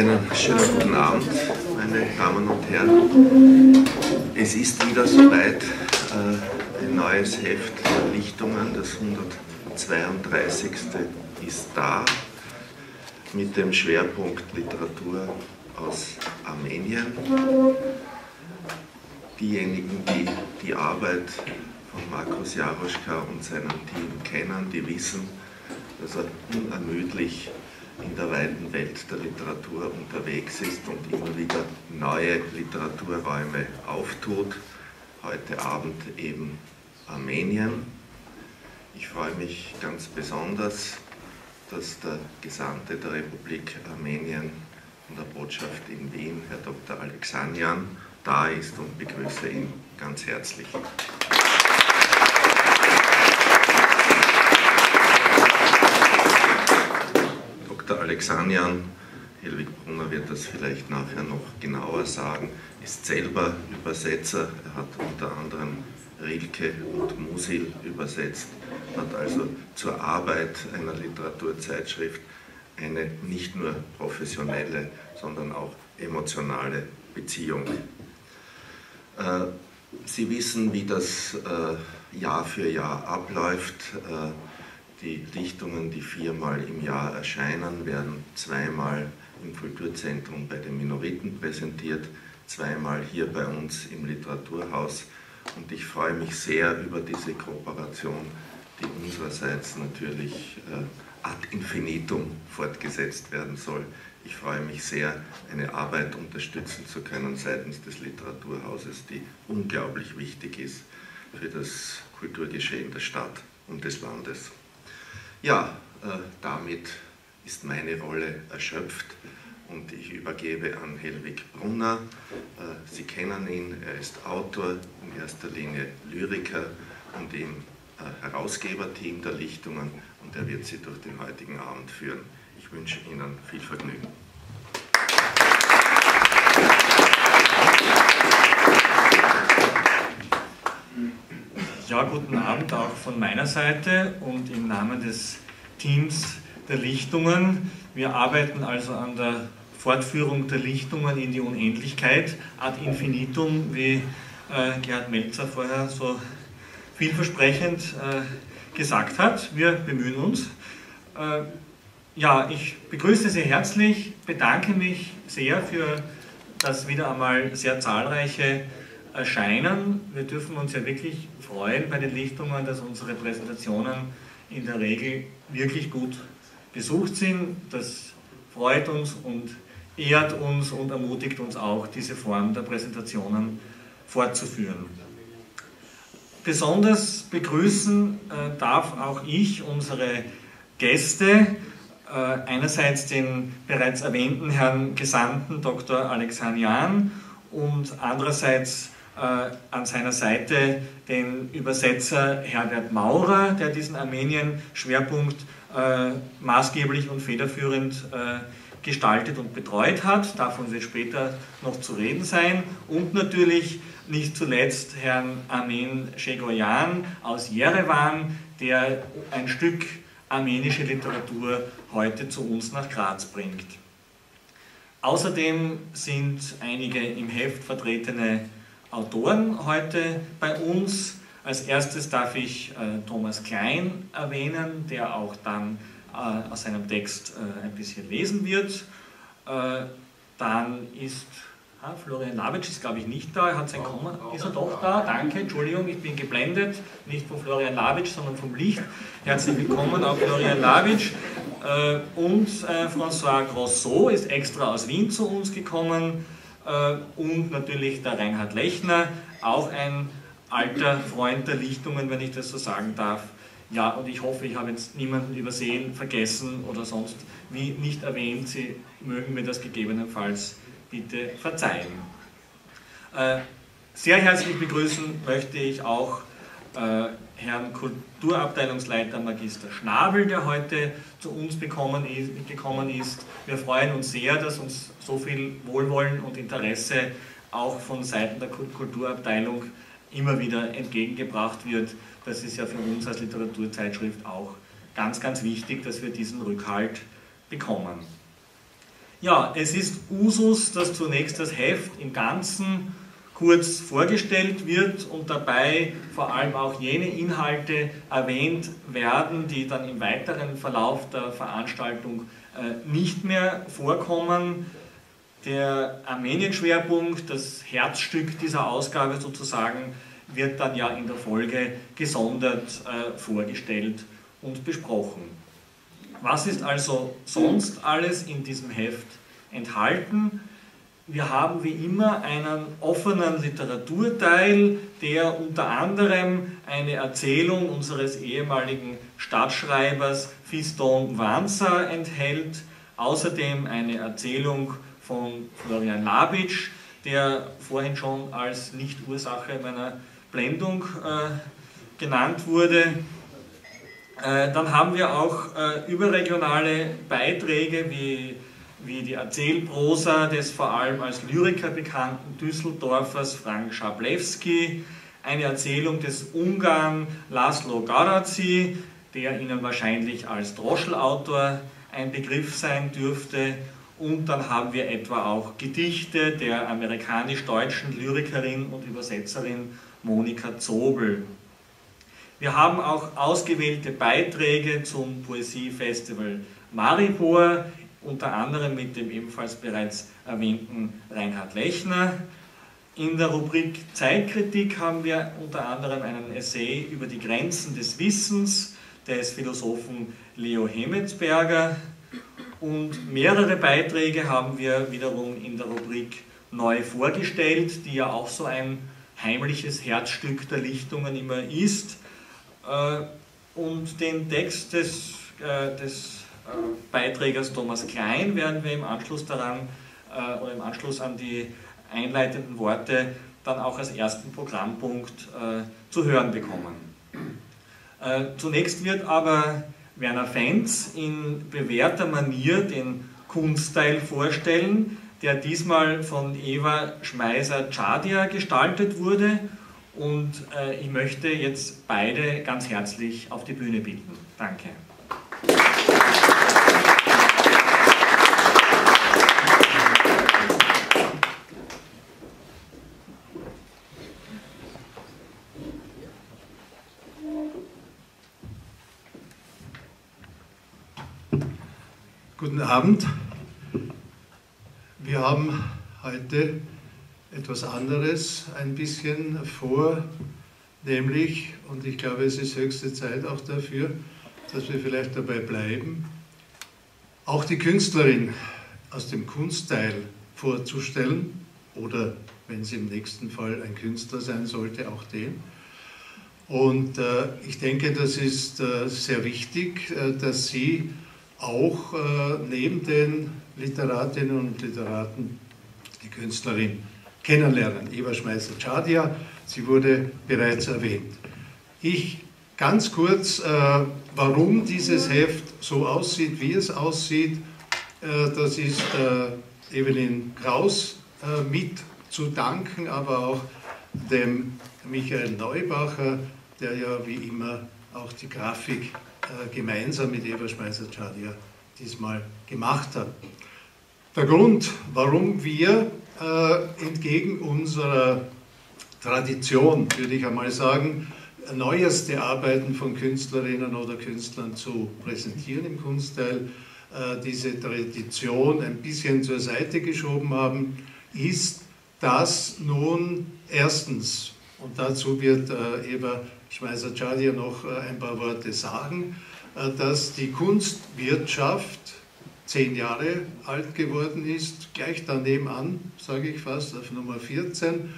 Einen schönen guten Abend, meine Damen und Herren. Es ist wieder soweit, äh, ein neues Heft der Lichtungen, das 132. ist da, mit dem Schwerpunkt Literatur aus Armenien. Diejenigen, die die Arbeit von Markus Jaroschka und seinem Team kennen, die wissen, dass er unermüdlich in der weiten Welt der Literatur unterwegs ist und immer wieder neue Literaturräume auftut. Heute Abend eben Armenien. Ich freue mich ganz besonders, dass der Gesandte der Republik Armenien von der Botschaft in Wien, Herr Dr. Alexanian, da ist und begrüße ihn ganz herzlich. Dr. Alexanian, Helwig Brunner wird das vielleicht nachher noch genauer sagen, ist selber Übersetzer. Er hat unter anderem Rilke und Musil übersetzt, hat also zur Arbeit einer Literaturzeitschrift eine nicht nur professionelle, sondern auch emotionale Beziehung. Äh, Sie wissen, wie das äh, Jahr für Jahr abläuft. Die Dichtungen, die viermal im Jahr erscheinen, werden zweimal im Kulturzentrum bei den Minoriten präsentiert, zweimal hier bei uns im Literaturhaus. Und ich freue mich sehr über diese Kooperation, die unsererseits natürlich äh, ad infinitum fortgesetzt werden soll. Ich freue mich sehr, eine Arbeit unterstützen zu können seitens des Literaturhauses, die unglaublich wichtig ist für das Kulturgeschehen der Stadt und des Landes. Ja, äh, damit ist meine Rolle erschöpft und ich übergebe an Helwig Brunner. Äh, Sie kennen ihn, er ist Autor, in erster Linie Lyriker und im äh, Herausgeberteam der Lichtungen und er wird Sie durch den heutigen Abend führen. Ich wünsche Ihnen viel Vergnügen. Guten Abend auch von meiner Seite und im Namen des Teams der Lichtungen. Wir arbeiten also an der Fortführung der Lichtungen in die Unendlichkeit, ad infinitum, wie äh, Gerhard Melzer vorher so vielversprechend äh, gesagt hat. Wir bemühen uns. Äh, ja, ich begrüße Sie herzlich, bedanke mich sehr für das wieder einmal sehr zahlreiche erscheinen. Wir dürfen uns ja wirklich freuen bei den Lichtungen, dass unsere Präsentationen in der Regel wirklich gut besucht sind. Das freut uns und ehrt uns und ermutigt uns auch, diese Form der Präsentationen fortzuführen. Besonders begrüßen äh, darf auch ich unsere Gäste, äh, einerseits den bereits erwähnten Herrn Gesandten Dr. Alexanian und andererseits an seiner Seite den Übersetzer Herbert Maurer, der diesen Armenien-Schwerpunkt äh, maßgeblich und federführend äh, gestaltet und betreut hat. Davon wird später noch zu reden sein. Und natürlich nicht zuletzt Herrn Amen Shegoyan aus Jerewan, der ein Stück armenische Literatur heute zu uns nach Graz bringt. Außerdem sind einige im Heft vertretene Autoren heute bei uns. Als erstes darf ich äh, Thomas Klein erwähnen, der auch dann äh, aus seinem Text äh, ein bisschen lesen wird. Äh, dann ist ah, Florian Labitsch ist glaube ich nicht da, er hat sein Kommen. Ist er doch da? Danke, Entschuldigung, ich bin geblendet, nicht von Florian Labitsch, sondern vom Licht. Herzlich willkommen auch Florian Labitsch. Äh, und äh, François Grosso ist extra aus Wien zu uns gekommen. Äh, und natürlich der Reinhard Lechner, auch ein alter Freund der Lichtungen, wenn ich das so sagen darf. Ja, und ich hoffe, ich habe jetzt niemanden übersehen, vergessen oder sonst wie nicht erwähnt. Sie mögen mir das gegebenenfalls bitte verzeihen. Äh, sehr herzlich begrüßen möchte ich auch Herrn Kulturabteilungsleiter Magister Schnabel, der heute zu uns gekommen ist. Wir freuen uns sehr, dass uns so viel Wohlwollen und Interesse auch von Seiten der Kulturabteilung immer wieder entgegengebracht wird. Das ist ja für uns als Literaturzeitschrift auch ganz, ganz wichtig, dass wir diesen Rückhalt bekommen. Ja, es ist Usus, dass zunächst das Heft im Ganzen kurz vorgestellt wird und dabei vor allem auch jene Inhalte erwähnt werden, die dann im weiteren Verlauf der Veranstaltung äh, nicht mehr vorkommen. Der Armenien-Schwerpunkt, das Herzstück dieser Ausgabe sozusagen, wird dann ja in der Folge gesondert äh, vorgestellt und besprochen. Was ist also sonst alles in diesem Heft enthalten? Wir haben wie immer einen offenen Literaturteil, der unter anderem eine Erzählung unseres ehemaligen Stadtschreibers Fiston Wanzer enthält, außerdem eine Erzählung von Florian Labitsch, der vorhin schon als Nichtursache meiner Blendung äh, genannt wurde. Äh, dann haben wir auch äh, überregionale Beiträge wie, wie die Erzählprosa des vor allem als Lyriker bekannten Düsseldorfers Frank Schablewski, eine Erzählung des Ungarn Laszlo Garazi, der Ihnen wahrscheinlich als Droschelautor ein Begriff sein dürfte, und dann haben wir etwa auch Gedichte der amerikanisch-deutschen Lyrikerin und Übersetzerin Monika Zobel. Wir haben auch ausgewählte Beiträge zum Poesiefestival Maribor, unter anderem mit dem ebenfalls bereits erwähnten Reinhard Lechner. In der Rubrik Zeitkritik haben wir unter anderem einen Essay über die Grenzen des Wissens des Philosophen Leo Hemetsberger und mehrere Beiträge haben wir wiederum in der Rubrik neu vorgestellt, die ja auch so ein heimliches Herzstück der Lichtungen immer ist. Äh, und den Text des, äh, des äh, Beiträgers Thomas Klein werden wir im Anschluss daran oder im Anschluss an die einleitenden Worte dann auch als ersten Programmpunkt zu hören bekommen. Zunächst wird aber Werner Fenz in bewährter Manier den Kunstteil vorstellen, der diesmal von Eva Schmeiser-Chadia gestaltet wurde. Und äh, ich möchte jetzt beide ganz herzlich auf die Bühne bitten. Danke. Guten Abend. Wir haben heute etwas anderes ein bisschen vor, nämlich, und ich glaube, es ist höchste Zeit auch dafür, dass wir vielleicht dabei bleiben, auch die Künstlerin aus dem Kunstteil vorzustellen oder, wenn sie im nächsten Fall ein Künstler sein sollte, auch den. Und äh, ich denke, das ist äh, sehr wichtig, äh, dass Sie auch äh, neben den Literatinnen und Literaten die Künstlerin kennenlernen. Eva Schmeißer-Chadia, sie wurde bereits erwähnt. Ich ganz kurz, äh, warum dieses Heft so aussieht, wie es aussieht, äh, das ist äh, Evelyn Kraus äh, mit zu danken, aber auch dem Michael Neubacher, der ja wie immer auch die Grafik gemeinsam mit Eva Schmeißer-Chadia diesmal gemacht hat. Der Grund, warum wir äh, entgegen unserer Tradition, würde ich einmal sagen, neueste Arbeiten von Künstlerinnen oder Künstlern zu präsentieren im Kunstteil, äh, diese Tradition ein bisschen zur Seite geschoben haben, ist, dass nun erstens, und dazu wird äh, Eva Schmeißer-Chadia noch äh, ein paar Worte sagen, äh, dass die Kunstwirtschaft zehn Jahre alt geworden ist, gleich daneben an, sage ich fast, auf Nummer 14.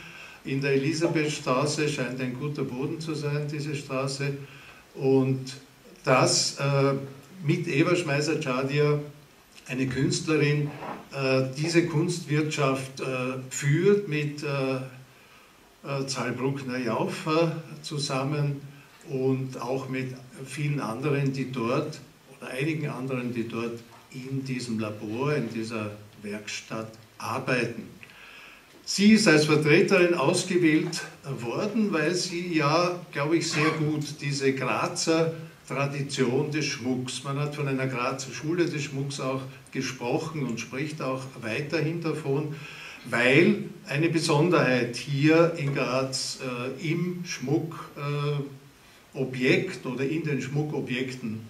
In der Elisabethstraße scheint ein guter Boden zu sein, diese Straße. Und das äh, mit Eva Schmeißer-Chadia, eine Künstlerin, äh, diese Kunstwirtschaft äh, führt mit äh, äh, Zahlbruckner-Jaufer zusammen und auch mit vielen anderen, die dort, oder einigen anderen, die dort in diesem Labor, in dieser Werkstatt arbeiten. Sie ist als Vertreterin ausgewählt worden, weil sie ja, glaube ich, sehr gut diese Grazer Tradition des Schmucks. Man hat von einer Grazer Schule des Schmucks auch gesprochen und spricht auch weiterhin davon, weil eine Besonderheit hier in Graz äh, im Schmuckobjekt äh, oder in den Schmuckobjekten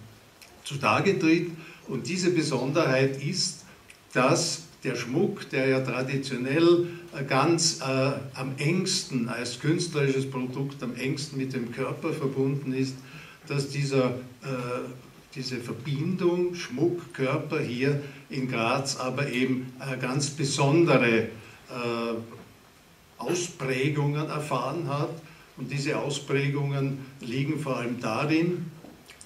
zutage tritt. Und diese Besonderheit ist, dass der Schmuck, der ja traditionell äh, ganz äh, am engsten als künstlerisches Produkt am engsten mit dem Körper verbunden ist, dass dieser, äh, diese Verbindung Schmuck-Körper hier in Graz aber eben äh, ganz besondere Ausprägungen erfahren hat. Und diese Ausprägungen liegen vor allem darin,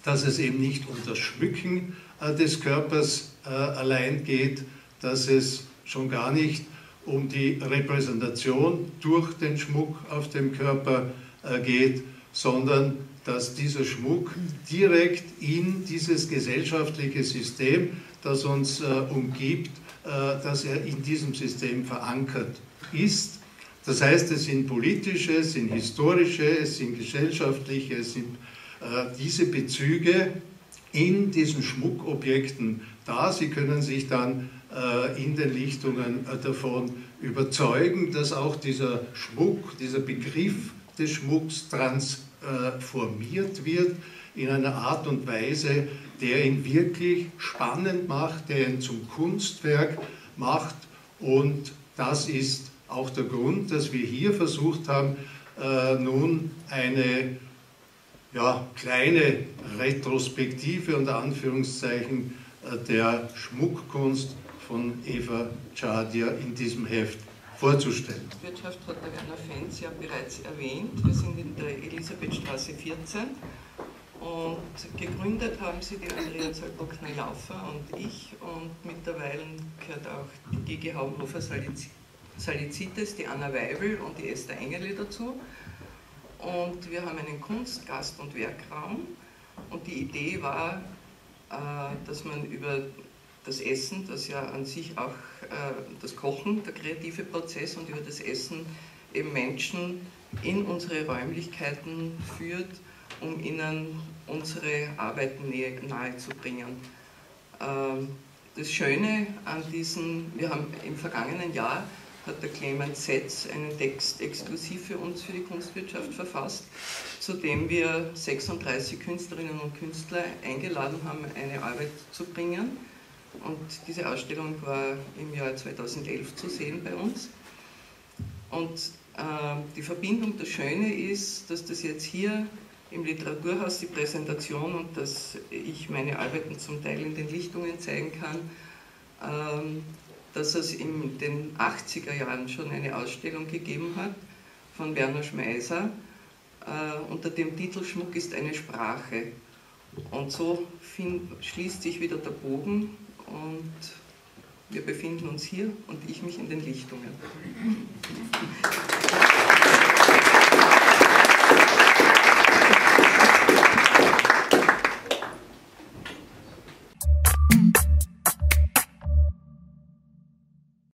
dass es eben nicht um das Schmücken äh, des Körpers äh, allein geht, dass es schon gar nicht um die Repräsentation durch den Schmuck auf dem Körper äh, geht, sondern dass dieser Schmuck direkt in dieses gesellschaftliche System, das uns umgibt, dass er in diesem System verankert ist. Das heißt, es sind politische, es sind historische, es sind gesellschaftliche, es sind diese Bezüge in diesen Schmuckobjekten da. Sie können sich dann äh, in den Lichtungen äh, davon überzeugen, dass auch dieser Schmuck, dieser Begriff des Schmucks transformiert wird in einer Art und Weise, der ihn wirklich spannend macht, der ihn zum Kunstwerk macht. Und das ist auch der Grund, dass wir hier versucht haben, äh, nun eine ja, kleine Retrospektive unter Anführungszeichen der Schmuckkunst von Eva Chadia in diesem Heft vorzustellen. Die Wirtschaft hat der Werner Fenz ja bereits erwähnt. Wir sind in der Elisabethstraße 14 und gegründet haben sie die Andrea Zollbockner-Laufer und ich und mittlerweile gehört auch die GG Haubenhofer Salizites, die Anna Weibel und die Esther Engeli dazu. Und wir haben einen Kunst-, Gast- und Werkraum und die Idee war, äh, dass man über das Essen, das ja an sich auch das Kochen, der kreative Prozess und über das Essen eben Menschen in unsere Räumlichkeiten führt, um ihnen unsere Arbeiten nahe zu bringen. Ähm, das Schöne an diesen, wir haben im vergangenen Jahr hat der Clement Setz einen Text exklusiv für uns, für die Kunstwirtschaft verfasst, zu dem wir 36 Künstlerinnen und Künstler eingeladen haben, eine Arbeit zu bringen. Und diese Ausstellung war im Jahr 2011 zu sehen bei uns. Und äh, die Verbindung, das Schöne ist, dass das jetzt hier im Literaturhaus die Präsentation und dass ich meine Arbeiten zum Teil in den Lichtungen zeigen kann, ähm, dass es in den 80er Jahren schon eine Ausstellung gegeben hat von Werner Schmeiser äh, unter dem Titel Schmuck ist eine Sprache. Und so find, schließt sich wieder der Bogen und wir befinden uns hier und ich mich in den Lichtungen.